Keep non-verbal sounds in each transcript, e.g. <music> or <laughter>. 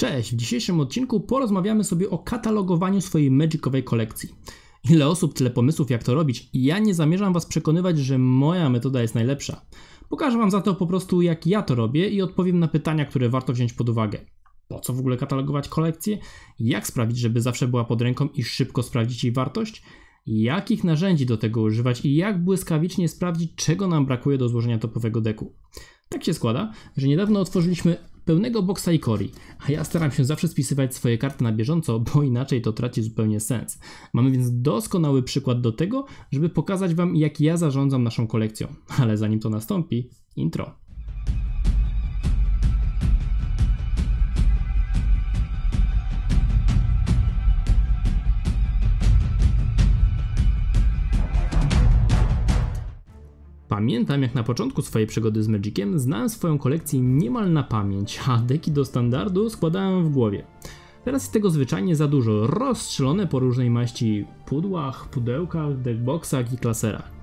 Cześć, w dzisiejszym odcinku porozmawiamy sobie o katalogowaniu swojej Magicowej kolekcji. Ile osób, tyle pomysłów jak to robić i ja nie zamierzam Was przekonywać, że moja metoda jest najlepsza. Pokażę Wam za to po prostu jak ja to robię i odpowiem na pytania, które warto wziąć pod uwagę. Po co w ogóle katalogować kolekcję? Jak sprawić, żeby zawsze była pod ręką i szybko sprawdzić jej wartość? Jakich narzędzi do tego używać i jak błyskawicznie sprawdzić, czego nam brakuje do złożenia topowego deku? Tak się składa, że niedawno otworzyliśmy pełnego boksa Ikori, a ja staram się zawsze spisywać swoje karty na bieżąco, bo <laughs> inaczej to traci zupełnie sens. Mamy więc doskonały przykład do tego, żeby pokazać Wam jak ja zarządzam naszą kolekcją. Ale zanim to nastąpi, intro. Pamiętam, jak na początku swojej przygody z Magiciem znałem swoją kolekcję niemal na pamięć, a deki do standardu składałem w głowie. Teraz jest tego zwyczajnie za dużo, rozstrzelone po różnej maści pudłach, pudełkach, deckboxach i klaserach.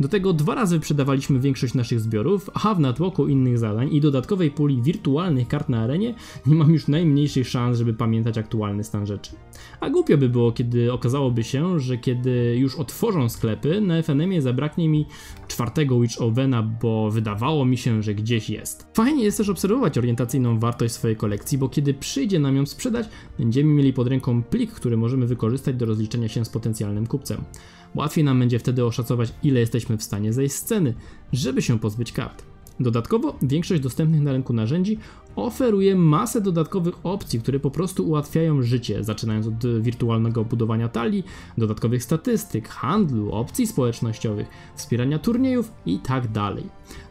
Do tego dwa razy wyprzedawaliśmy większość naszych zbiorów, a w natłoku innych zadań i dodatkowej puli wirtualnych kart na arenie nie mam już najmniejszych szans, żeby pamiętać aktualny stan rzeczy. A głupio by było, kiedy okazałoby się, że kiedy już otworzą sklepy, na FNM zabraknie mi czwartego Witch Ovena, bo wydawało mi się, że gdzieś jest. Fajnie jest też obserwować orientacyjną wartość swojej kolekcji, bo kiedy przyjdzie nam ją sprzedać, będziemy mieli pod ręką plik, który możemy wykorzystać do rozliczenia się z potencjalnym kupcem. Łatwiej nam będzie wtedy oszacować, ile jesteśmy w stanie zejść z ceny, żeby się pozbyć kart. Dodatkowo większość dostępnych na rynku narzędzi oferuje masę dodatkowych opcji, które po prostu ułatwiają życie, zaczynając od wirtualnego budowania talii, dodatkowych statystyk, handlu, opcji społecznościowych, wspierania turniejów itd. Tak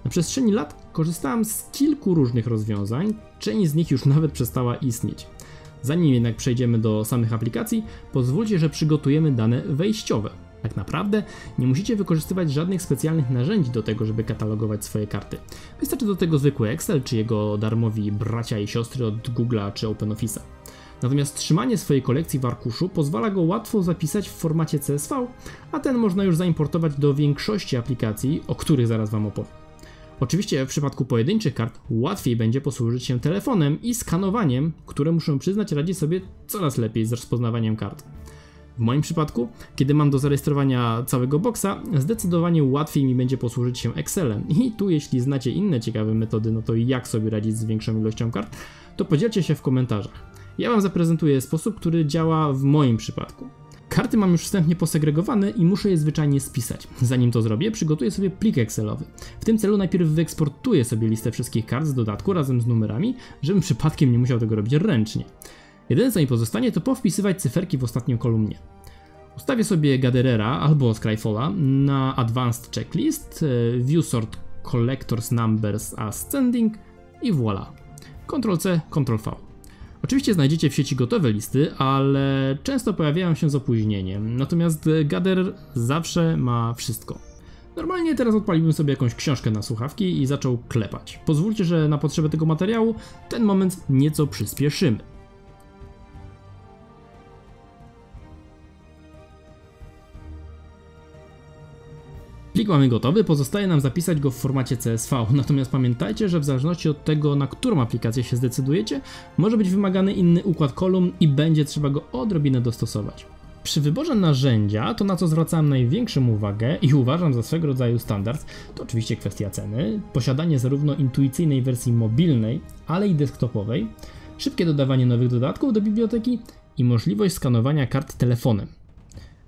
na przestrzeni lat korzystałem z kilku różnych rozwiązań, część z nich już nawet przestała istnieć. Zanim jednak przejdziemy do samych aplikacji, pozwólcie, że przygotujemy dane wejściowe. Tak naprawdę nie musicie wykorzystywać żadnych specjalnych narzędzi do tego, żeby katalogować swoje karty. Wystarczy do tego zwykły Excel czy jego darmowi bracia i siostry od Google'a czy OpenOffice'a. Natomiast trzymanie swojej kolekcji w arkuszu pozwala go łatwo zapisać w formacie CSV, a ten można już zaimportować do większości aplikacji, o których zaraz Wam opowiem. Oczywiście w przypadku pojedynczych kart łatwiej będzie posłużyć się telefonem i skanowaniem, które muszę przyznać radzi sobie coraz lepiej z rozpoznawaniem kart. W moim przypadku, kiedy mam do zarejestrowania całego boxa, zdecydowanie łatwiej mi będzie posłużyć się Excelem. I tu, jeśli znacie inne ciekawe metody, no to jak sobie radzić z większą ilością kart, to podzielcie się w komentarzach. Ja Wam zaprezentuję sposób, który działa w moim przypadku. Karty mam już wstępnie posegregowane i muszę je zwyczajnie spisać. Zanim to zrobię, przygotuję sobie plik Excelowy. W tym celu najpierw wyeksportuję sobie listę wszystkich kart z dodatku razem z numerami, żebym przypadkiem nie musiał tego robić ręcznie. Jedyne co mi pozostanie to powpisywać cyferki w ostatnim kolumnie. Ustawię sobie Gatherera albo Scryfalla na Advanced Checklist, e, View Sort Collectors Numbers Ascending i voilà. Ctrl-C, Ctrl-V. Oczywiście znajdziecie w sieci gotowe listy, ale często pojawiają się z opóźnieniem, natomiast Gatherer zawsze ma wszystko. Normalnie teraz odpaliłbym sobie jakąś książkę na słuchawki i zaczął klepać. Pozwólcie, że na potrzeby tego materiału ten moment nieco przyspieszymy. Plik mamy gotowy, pozostaje nam zapisać go w formacie CSV, <laughs> natomiast pamiętajcie, że w zależności od tego, na którą aplikację się zdecydujecie, może być wymagany inny układ kolumn i będzie trzeba go odrobinę dostosować. Przy wyborze narzędzia, to na co zwracałem największą uwagę i uważam za swego rodzaju standard, to oczywiście kwestia ceny, posiadanie zarówno intuicyjnej wersji mobilnej, ale i desktopowej, szybkie dodawanie nowych dodatków do biblioteki i możliwość skanowania kart telefonem.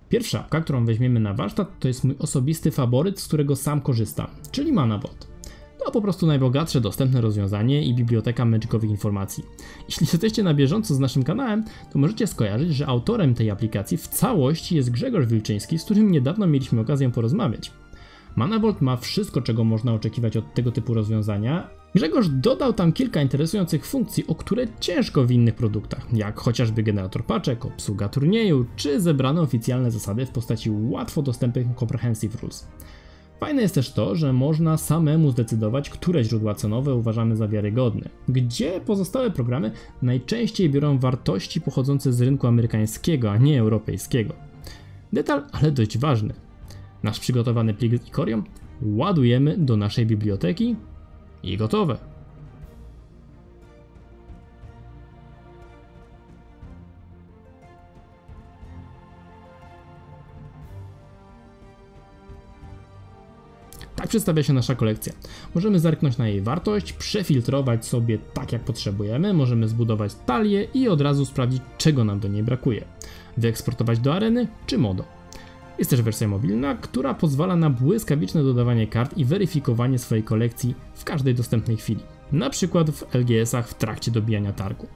Pierwsza apka, którą weźmiemy na warsztat, to jest mój osobisty faworyt, z którego sam korzystam, czyli Manabot. To po prostu najbogatsze dostępne rozwiązanie i biblioteka magicowych informacji. Jeśli jesteście na bieżąco z naszym kanałem, to możecie skojarzyć, że autorem tej aplikacji w całości jest Grzegorz Wilczyński, z którym niedawno mieliśmy okazję porozmawiać. Manavolt ma wszystko, czego można oczekiwać od tego typu rozwiązania. Grzegorz dodał tam kilka interesujących funkcji, o które ciężko w innych produktach, jak chociażby generator paczek, obsługa turnieju, czy zebrane oficjalne zasady w postaci łatwo dostępnych Comprehensive Rules. Fajne jest też to, że można samemu zdecydować, które źródła cenowe uważamy za wiarygodne, gdzie pozostałe programy najczęściej biorą wartości pochodzące z rynku amerykańskiego, a nie europejskiego. Detal, ale dość ważny. Nasz przygotowany plik z Ikorią ładujemy do naszej biblioteki i gotowe. Tak przedstawia się nasza kolekcja. Możemy zerknąć na jej wartość, przefiltrować sobie tak jak potrzebujemy, możemy zbudować talię i od razu sprawdzić czego nam do niej brakuje. Wyeksportować do areny czy modo. Jest też wersja mobilna, która pozwala na błyskawiczne dodawanie kart i weryfikowanie swojej kolekcji w każdej dostępnej chwili. Na przykład w LGS-ach w trakcie dobijania targu.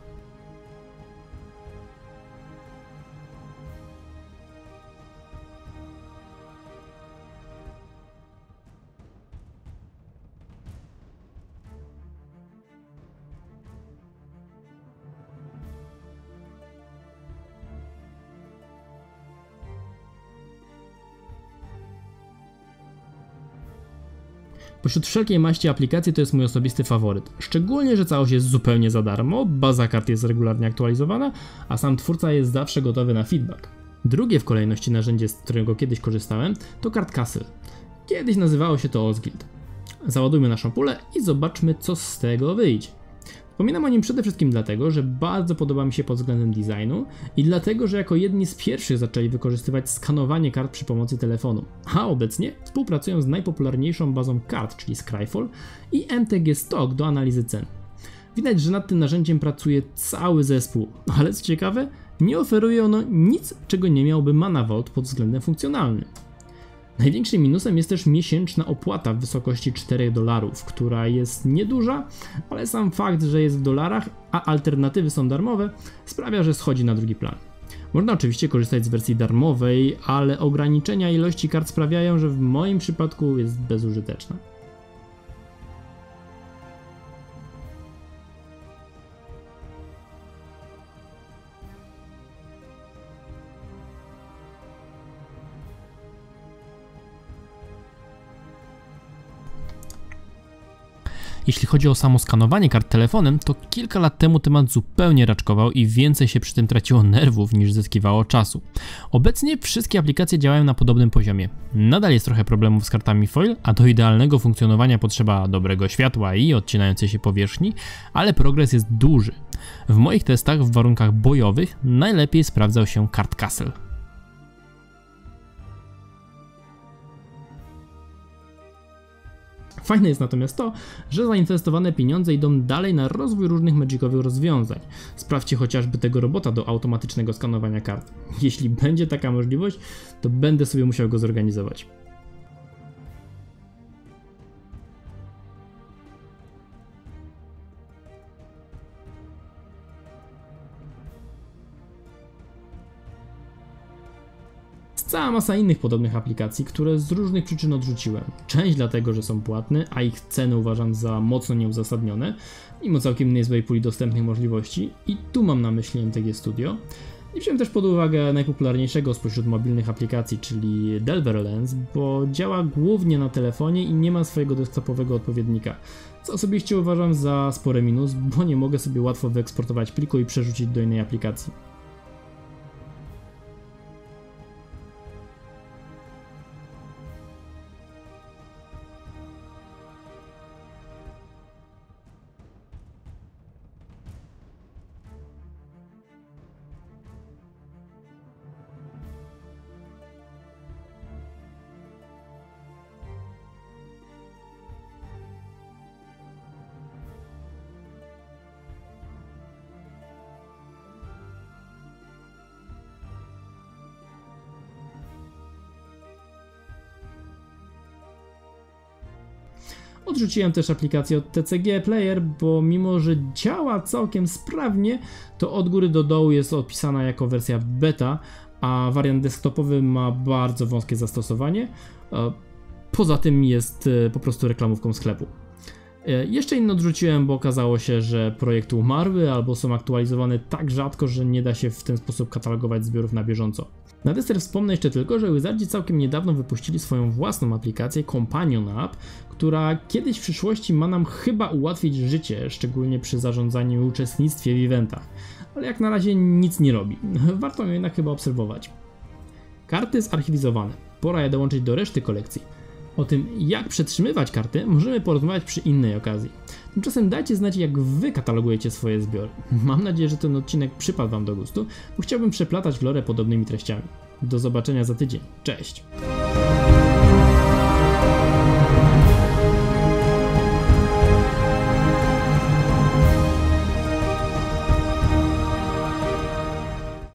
Pośród wszelkiej maści aplikacji to jest mój osobisty faworyt. Szczególnie, że całość jest zupełnie za darmo, baza kart jest regularnie aktualizowana, a sam twórca jest zawsze gotowy na feedback. Drugie w kolejności narzędzie, z którego kiedyś korzystałem, to Card Castle. Kiedyś nazywało się to Osguild. Załadujmy naszą pulę i zobaczmy, co z tego wyjdzie. Wspominam o nim przede wszystkim dlatego, że bardzo podoba mi się pod względem designu i dlatego, że jako jedni z pierwszych zaczęli wykorzystywać skanowanie kart przy pomocy telefonu, a obecnie współpracują z najpopularniejszą bazą kart, czyli Scryfall i MTG Stock do analizy cen. Widać, że nad tym narzędziem pracuje cały zespół, ale co ciekawe, nie oferuje ono nic, czego nie miałby Mana Vault pod względem funkcjonalnym. Największym minusem jest też miesięczna opłata w wysokości 4 dolarów, która jest nieduża, ale sam fakt, że jest w dolarach, a alternatywy są darmowe, sprawia, że schodzi na drugi plan. Można oczywiście korzystać z wersji darmowej, ale ograniczenia ilości kart sprawiają, że w moim przypadku jest bezużyteczna. Jeśli chodzi o samo skanowanie kart telefonem, to kilka lat temu temat zupełnie raczkował i więcej się przy tym traciło nerwów niż zyskiwało czasu. Obecnie wszystkie aplikacje działają na podobnym poziomie. Nadal jest trochę problemów z kartami foil, a do idealnego funkcjonowania potrzeba dobrego światła i odcinającej się powierzchni, ale progres jest duży. W moich testach w warunkach bojowych najlepiej sprawdzał się Card Castle. Fajne jest natomiast to, że zainwestowane pieniądze idą dalej na rozwój różnych magicowych rozwiązań. Sprawdźcie chociażby tego robota do automatycznego skanowania kart. Jeśli będzie taka możliwość, to będę sobie musiał go zorganizować. Cała masa innych podobnych aplikacji, które z różnych przyczyn odrzuciłem. Część dlatego, że są płatne, a ich ceny uważam za mocno nieuzasadnione, mimo całkiem niezłej puli dostępnych możliwości i tu mam na myśli MTG Studio. I wziąłem też pod uwagę najpopularniejszego spośród mobilnych aplikacji, czyli Delver Lens, bo działa głównie na telefonie i nie ma swojego desktopowego odpowiednika. Co osobiście uważam za spory minus, bo nie mogę sobie łatwo wyeksportować pliku i przerzucić do innej aplikacji. Odrzuciłem też aplikację od TCG Player, bo mimo, że działa całkiem sprawnie, to od góry do dołu jest opisana jako wersja beta, a wariant desktopowy ma bardzo wąskie zastosowanie. E, poza tym jest e, po prostu reklamówką sklepu. E, jeszcze inne odrzuciłem, bo okazało się, że projekty umarły albo są aktualizowane tak rzadko, że nie da się w ten sposób katalogować zbiorów na bieżąco. Na deser wspomnę jeszcze tylko, że Wizardzi całkiem niedawno wypuścili swoją własną aplikację Companion App, która kiedyś w przyszłości ma nam chyba ułatwić życie, szczególnie przy zarządzaniu i uczestnictwie w eventach, ale jak na razie nic nie robi. <laughs> Warto ją jednak chyba obserwować. Karty zarchiwizowane. Pora je dołączyć do reszty kolekcji. O tym, jak przetrzymywać karty, możemy porozmawiać przy innej okazji. Tymczasem dajcie znać, jak wy katalogujecie swoje zbiory. <laughs> Mam nadzieję, że ten odcinek przypadł wam do gustu, bo chciałbym przeplatać w lore podobnymi treściami. Do zobaczenia za tydzień. Cześć!